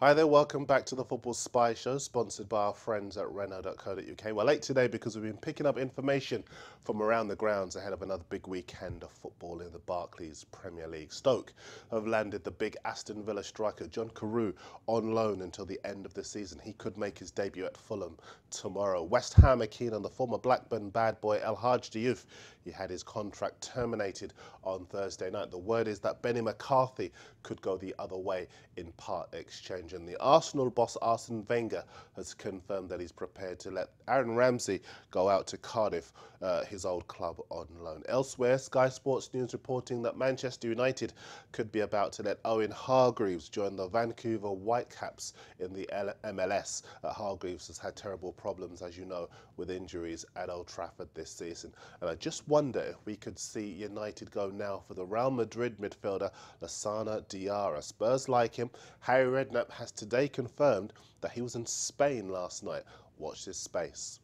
Hi there, welcome back to the Football Spy Show, sponsored by our friends at Renault.co.uk. We're late today because we've been picking up information from around the grounds ahead of another big weekend of football in the Barclays Premier League. Stoke have landed the big Aston Villa striker John Carew on loan until the end of the season. He could make his debut at Fulham tomorrow. West Ham are keen on the former Blackburn bad boy El Hadji Diouf. He had his contract terminated on Thursday night. The word is that Benni McCarthy could go the other way in part exchange. And the Arsenal boss Arsene Wenger has confirmed that he's prepared to let Aaron Ramsey go out to Cardiff, uh, his old club, on loan. Elsewhere, Sky Sports News reporting that Manchester United could be about to let Owen Hargreaves join the Vancouver Whitecaps in the MLS. Uh, Hargreaves has had terrible problems, as you know, with injuries at Old Trafford this season. And I just wonder we could see United go now for the Real Madrid midfielder Lassana Diarra. Spurs like him. Harry Redknapp has today confirmed that he was in Spain last night. Watch this space.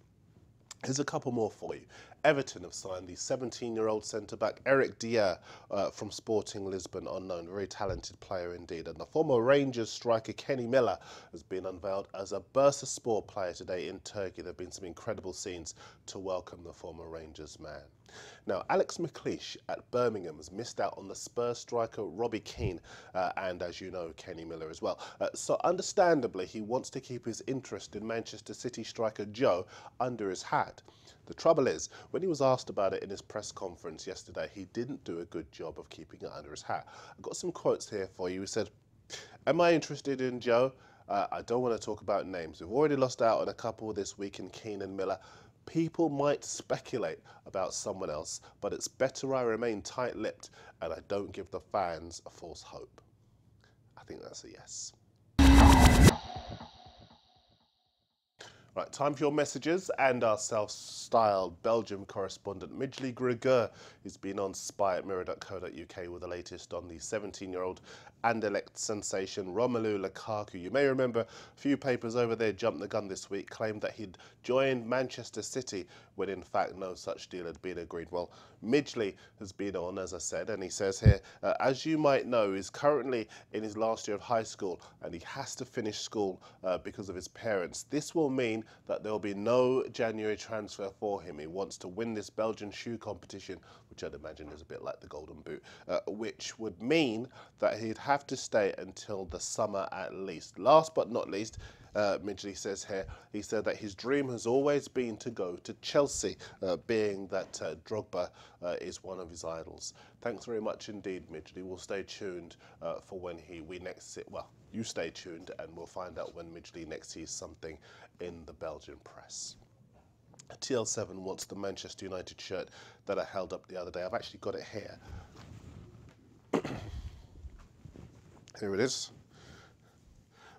Here's a couple more for you. Everton have signed the 17-year-old centre-back Eric Dier uh, from Sporting Lisbon, unknown, very talented player indeed. And the former Rangers striker Kenny Miller has been unveiled as a Bursaspor player today in Turkey. There have been some incredible scenes to welcome the former Rangers man. Now, Alex McLeish at Birmingham has missed out on the Spurs striker Robbie Keane, uh, and as you know, Kenny Miller as well. Uh, so, understandably, he wants to keep his interest in Manchester City striker Joe under his hat. The trouble is, when he was asked about it in his press conference yesterday, he didn't do a good job of keeping it under his hat. I've got some quotes here for you. He said, Am I interested in Joe? Uh, I don't want to talk about names. We've already lost out on a couple this week in Keane and Miller. People might speculate about someone else, but it's better I remain tight lipped and I don't give the fans a false hope. I think that's a yes. Right, time for your messages and our self-styled Belgium correspondent Midgley Gregor has been on spy at mirror.co.uk with the latest on the 17-year-old Anderlecht sensation Romelu Lukaku. You may remember a few papers over there jumped the gun this week, claimed that he'd joined Manchester City when in fact no such deal had been agreed. Well, Midgley has been on, as I said, and he says here, uh, as you might know, he's currently in his last year of high school and he has to finish school uh, because of his parents. This will mean that there will be no January transfer for him. He wants to win this Belgian shoe competition, which I'd imagine is a bit like the Golden Boot, uh, which would mean that he'd have to stay until the summer at least. Last but not least, uh, Midgley says here, he said that his dream has always been to go to Chelsea, uh, being that uh, Drogba uh, is one of his idols. Thanks very much indeed, Midgley. We'll stay tuned uh, for when he we next see, well, you stay tuned and we'll find out when Midgley next sees something in the Belgian press. TL7 wants the Manchester United shirt that I held up the other day. I've actually got it here. Here it is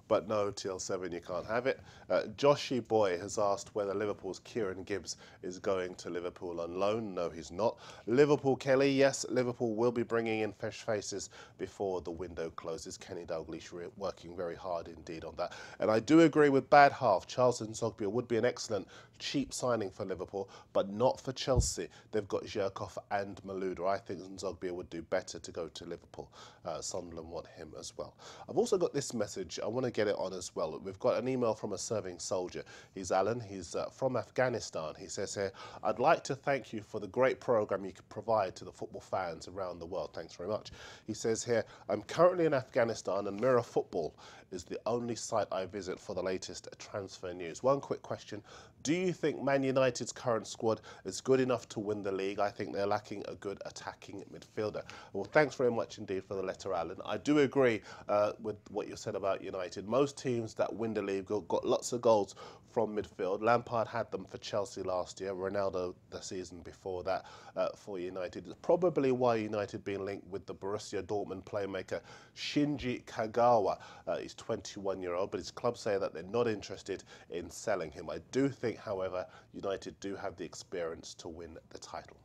but no, TL7, you can't have it. Uh, Joshy Boy has asked whether Liverpool's Kieran Gibbs is going to Liverpool on loan. No, he's not. Liverpool Kelly, yes, Liverpool will be bringing in fresh faces before the window closes. Kenny Dalglish working very hard indeed on that. And I do agree with Bad Half. Charles N'Zogbia would be an excellent cheap signing for Liverpool, but not for Chelsea. They've got Zhirkov and Malouda. I think N'Zogbia would do better to go to Liverpool. Uh, Sunderland want him as well. I've also got this message. I want to get it on as well. We've got an email from a serving soldier. He's Alan. He's uh, from Afghanistan. He says here, I'd like to thank you for the great program you provide to the football fans around the world. Thanks very much. He says here, I'm currently in Afghanistan and Mirror Football is the only site I visit for the latest transfer news. One quick question. Do you think Man United's current squad is good enough to win the league? I think they're lacking a good attacking midfielder. Well, thanks very much indeed for the letter, Alan. I do agree uh, with what you said about United. Most teams that win the league got, got lots of goals from midfield. Lampard had them for Chelsea last year, Ronaldo the season before that uh, for United. It's probably why United being linked with the Borussia Dortmund playmaker Shinji Kagawa. Uh, he's 21 year old, but his club say that they're not interested in selling him. I do think, however, United do have the experience to win the title.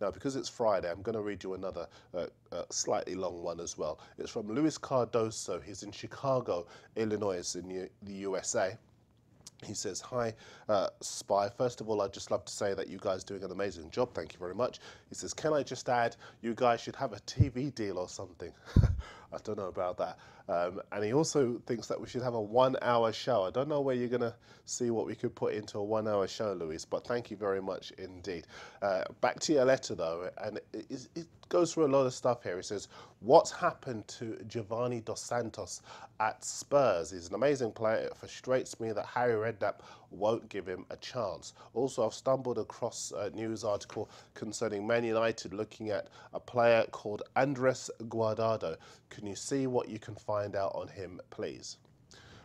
Now, because it's Friday, I'm going to read you another uh, uh, slightly long one as well. It's from Luis Cardoso. He's in Chicago, Illinois, in U the USA. He says, Hi, uh, Spy. First of all, I'd just love to say that you guys are doing an amazing job. Thank you very much. He says, Can I just add, you guys should have a TV deal or something? I don't know about that. Um, and he also thinks that we should have a one-hour show. I don't know where you're going to see what we could put into a one-hour show, Luis, but thank you very much indeed. Uh, back to your letter, though, and it, it goes through a lot of stuff here. He says, what's happened to Giovani Dos Santos at Spurs? He's an amazing player. It frustrates me that Harry Redknapp won't give him a chance. Also, I've stumbled across a news article concerning Man United looking at a player called Andres Guardado. Can you see what you can find out on him, please?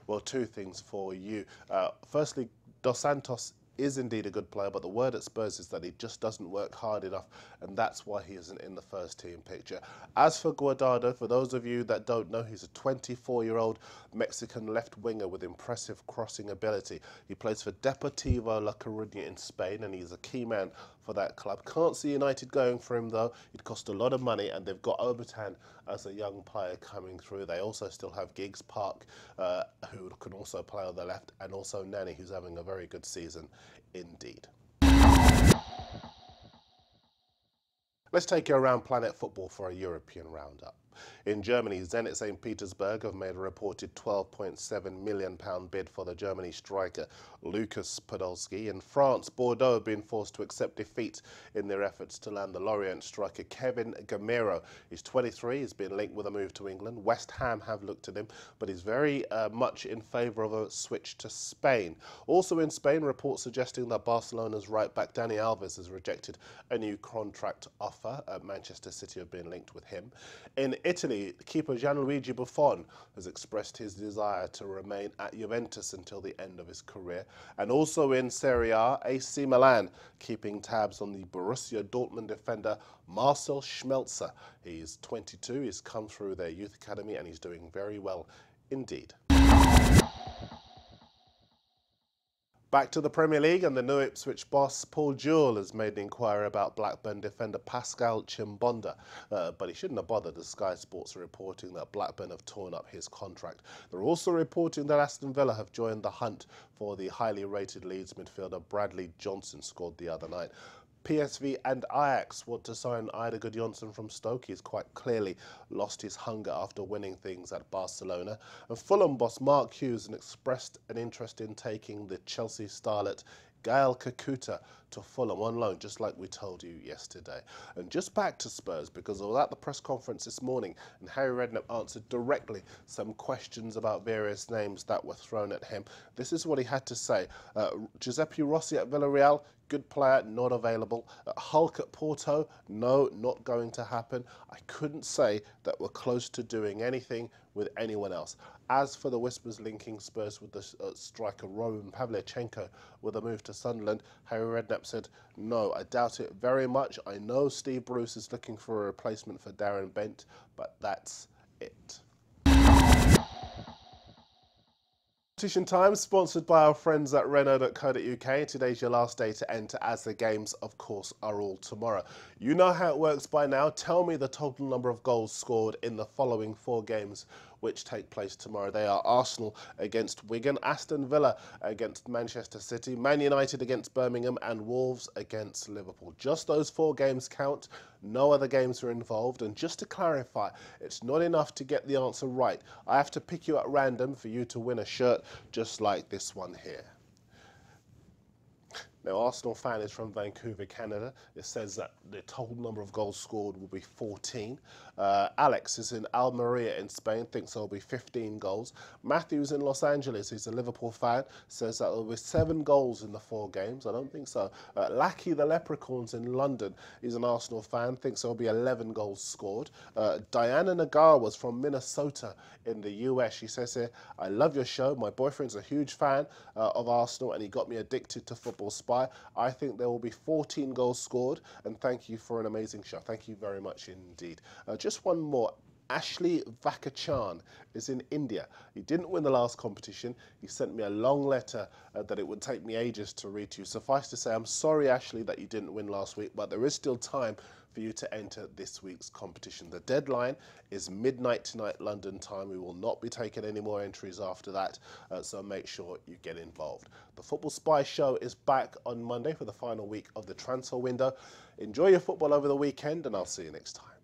Well, two things for you. Uh, firstly, Dos Santos is indeed a good player, but the word at Spurs is that he just doesn't work hard enough, and that's why he isn't in the first team picture. As for Guardado, for those of you that don't know, he's a 24-year-old Mexican left winger with impressive crossing ability. He plays for Deportivo La Coruña in Spain, and he's a key man for that club. Can't see United going for him though. It cost a lot of money, and they've got Obertan as a young player coming through. They also still have Giggs Park, uh, who can also play on the left, and also Nani, who's having a very good season indeed. Let's take you around planet football for a European roundup. In Germany, Zenit St. Petersburg have made a reported £12.7 million bid for the Germany striker Lukas Podolski. In France, Bordeaux have been forced to accept defeat in their efforts to land the Lorient striker Kevin Gameiro. He's 23, he's been linked with a move to England. West Ham have looked at him, but he's very uh, much in favour of a switch to Spain. Also in Spain, reports suggesting that Barcelona's right back Dani Alves has rejected a new contract offer. Uh, Manchester City have been linked with him. In Italy, keeper Gianluigi Buffon has expressed his desire to remain at Juventus until the end of his career. And also in Serie A, AC Milan keeping tabs on the Borussia Dortmund defender Marcel Schmelzer. He's 22, he's come through their youth academy and he's doing very well indeed. Back to the Premier League and the new Ipswich boss Paul Jewell has made an inquiry about Blackburn defender Pascal Chimbonda, uh, but he shouldn't have bothered as Sky Sports are reporting that Blackburn have torn up his contract. They're also reporting that Aston Villa have joined the hunt for the highly rated Leeds midfielder Bradley Johnson scored the other night. PSV and Ajax want to sign Eidur Gudjohnsen from Stoke. He's quite clearly lost his hunger after winning things at Barcelona. And Fulham boss Mark Hughes expressed an interest in taking the Chelsea starlet Gael Kakuta to Fulham on loan, just like we told you yesterday. And just back to Spurs, because I was at the press conference this morning and Harry Redknapp answered directly some questions about various names that were thrown at him. This is what he had to say. Uh, Giuseppe Rossi at Villarreal, good player, not available. Uh, Hulk at Porto, no, not going to happen. I couldn't say that we're close to doing anything with anyone else. As for the whispers linking Spurs with the uh, striker Roman Pavlyuchenko with a move to Sunderland, Harry Redknapp said, no, I doubt it very much. I know Steve Bruce is looking for a replacement for Darren Bent, but that's it. Competition time sponsored by our friends at Renault.co.uk. Today's your last day to enter as the games, of course, are all tomorrow. You know how it works by now. Tell me the total number of goals scored in the following four games which take place tomorrow. They are Arsenal against Wigan, Aston Villa against Manchester City, Man United against Birmingham, and Wolves against Liverpool. Just those four games count. No other games are involved. And just to clarify, it's not enough to get the answer right. I have to pick you at random for you to win a shirt just like this one here. Now, Arsenal fan is from Vancouver, Canada. It says that the total number of goals scored will be 14. Uh, Alex is in Almeria in Spain, thinks there'll be 15 goals. Matthew's in Los Angeles, he's a Liverpool fan, says that there'll be seven goals in the four games. I don't think so. Uh, Lackey the Leprechauns in London, he's an Arsenal fan, thinks there'll be 11 goals scored. Uh, Diana Nagar was from Minnesota in the US. She says here, I love your show. My boyfriend's a huge fan uh, of Arsenal and he got me addicted to football Spy. I think there will be 14 goals scored and thank you for an amazing show. Thank you very much indeed. Uh, just one more. Ashley Vakachan is in India. He didn't win the last competition. He sent me a long letter uh, that it would take me ages to read to you. Suffice to say, I'm sorry, Ashley, that you didn't win last week, but there is still time for you to enter this week's competition. The deadline is midnight tonight, London time. We will not be taking any more entries after that, uh, so make sure you get involved. The Football Spy Show is back on Monday for the final week of the transfer window. Enjoy your football over the weekend, and I'll see you next time.